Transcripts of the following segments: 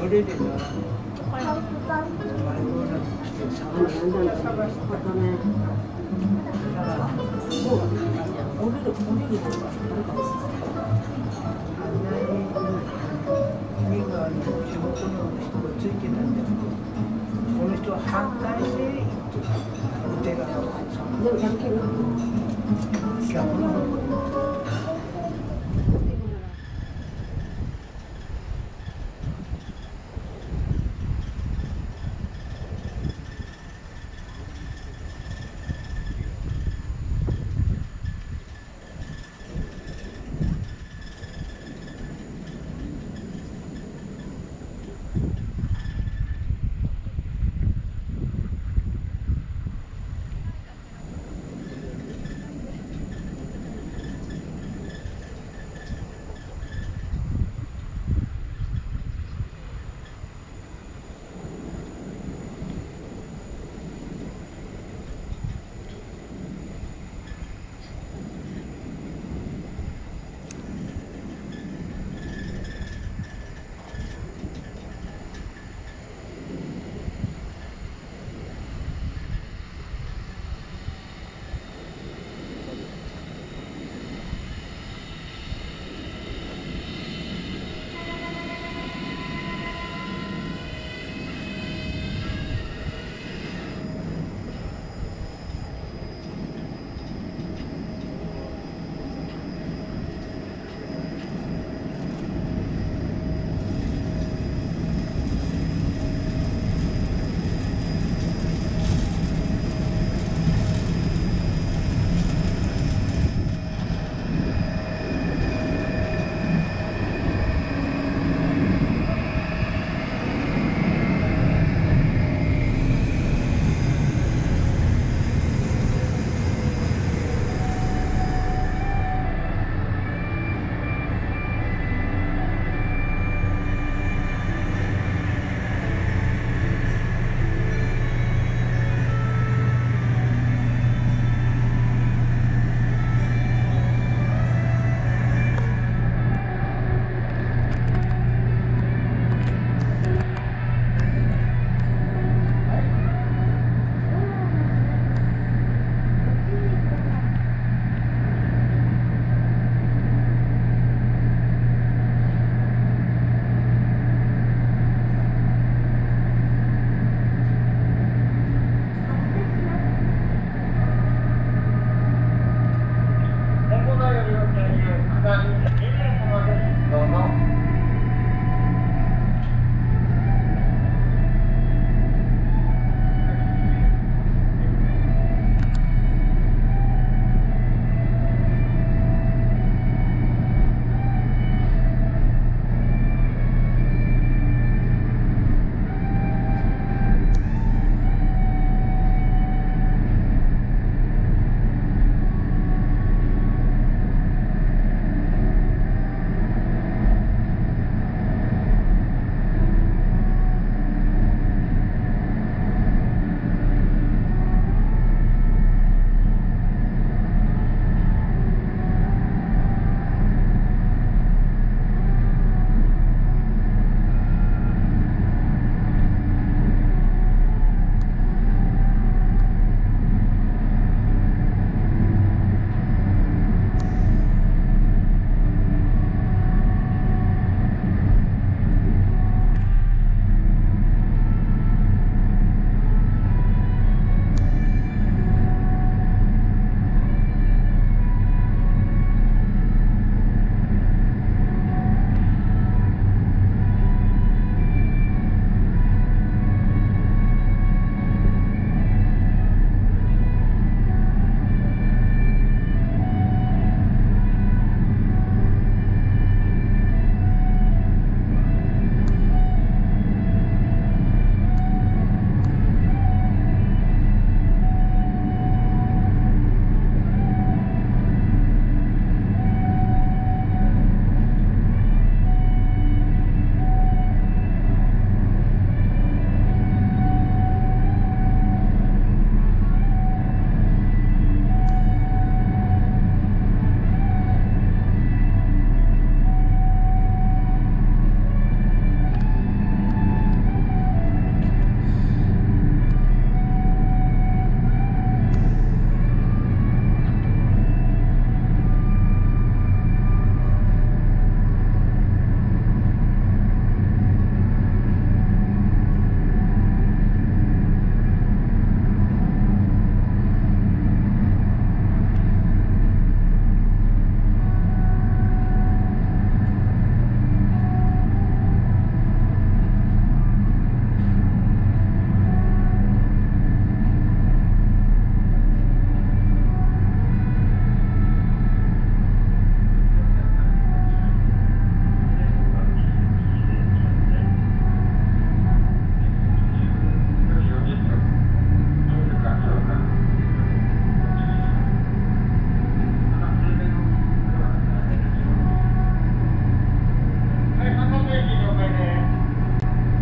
それでな。この人はして。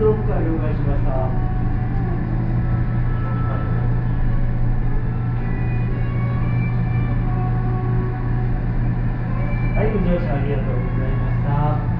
スロから了解しました。はい、ご乗車ありがとうございました。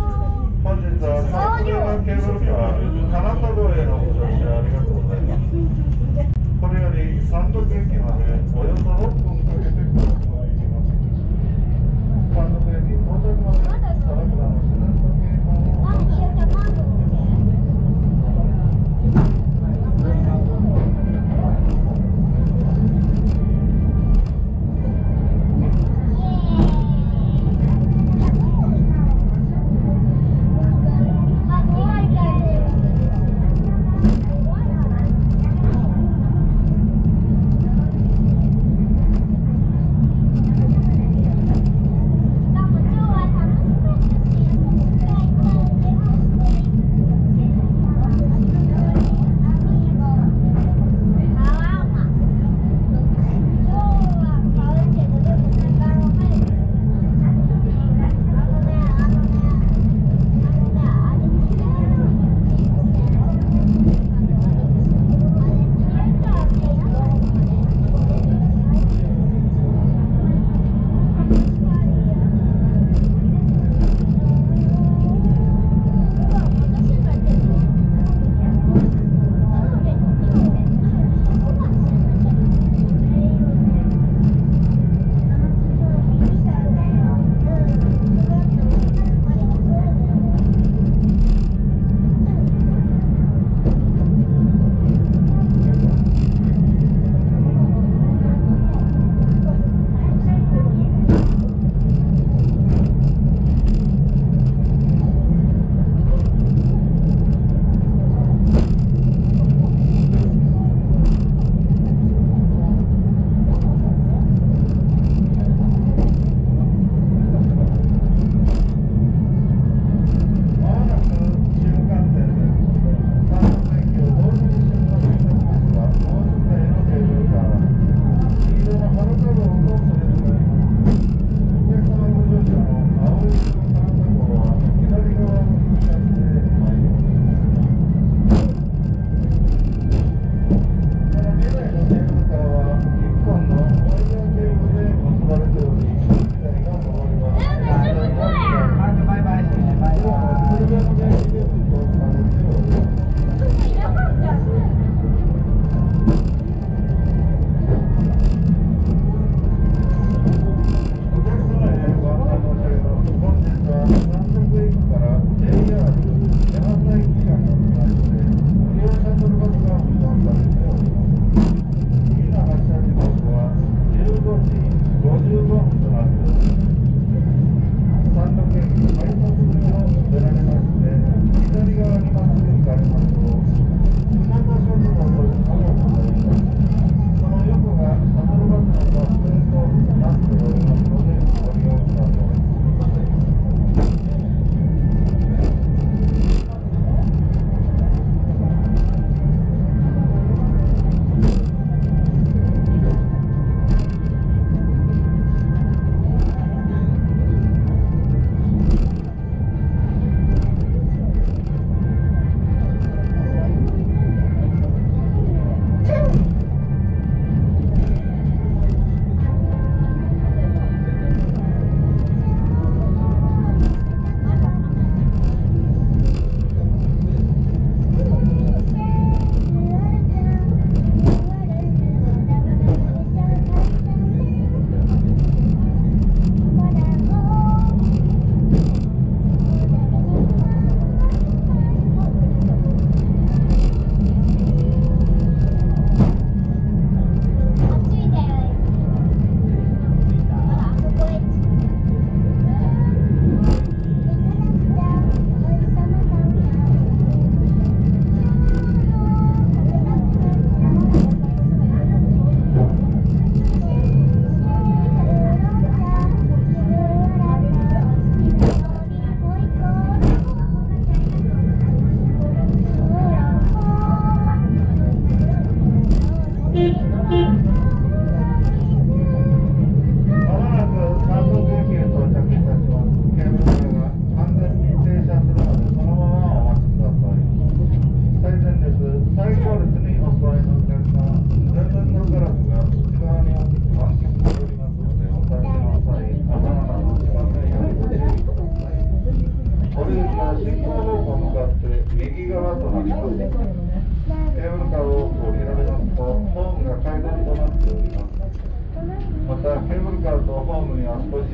た、ケーブルカーとホームには少し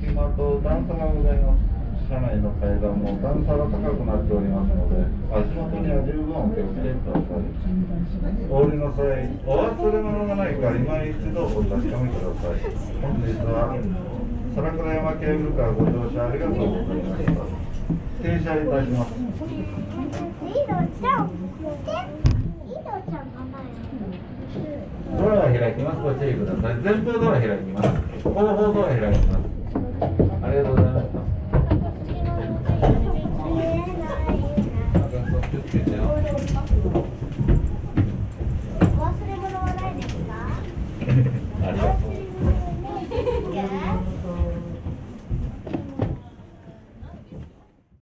隙間と段差がございます。車内の階段も段差が高くなっておりますので、足元には十分お気をつけください。お降りの際、お忘れ物がないか、今一度お確かめください。本日は、皿倉山ケーブルカーご乗車ありがとうございました。停車いたします。いいのちゃん。いいのちゃん、ママよ。ドアが開きます。ご注意ください。前方ドア開きます。後方ドア開きます。